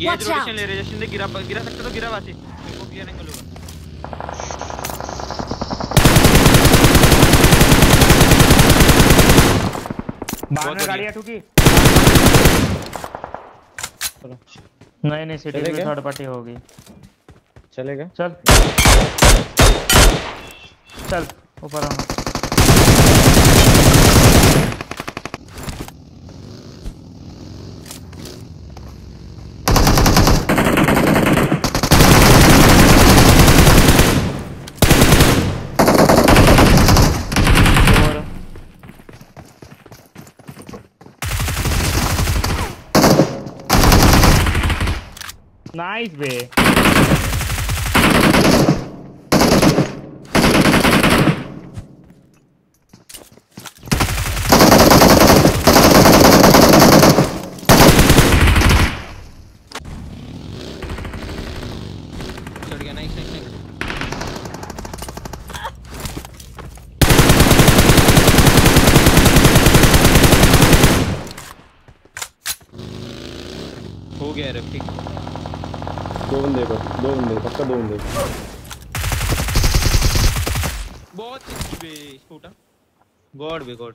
ये Watch rotation ले रहे हैं जशन गिरा गिरा सकते तो गिरा वासी मेरे को क्लियर एंगल होगा। बाहर में गाड़ियाँ ठुकी। नहीं नहीं सिटी में थर्ड पार्टी होगी। चलेगा? चल। चल ऊपर आना नाइस नाइस हो गया रे ठीक दो बंदे पर दो बंदे पक्का दो बंदे बहुत बे स्कूटर गॉड बे गॉड